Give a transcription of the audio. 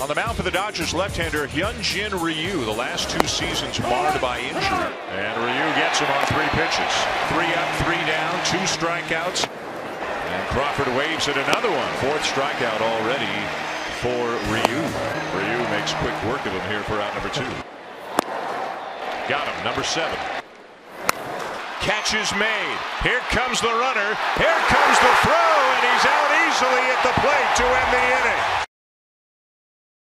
On the mound for the Dodgers left-hander Hyunjin Ryu, the last two seasons marred by injury. And Ryu gets him on three pitches. Three up, three down, two strikeouts. And Crawford waves at another one. Fourth strikeout already for Ryu. Ryu makes quick work of him here for out number two. Got him, number seven. Catch is made. Here comes the runner. Here comes the throw, and he's out easily at the plate to end the inning.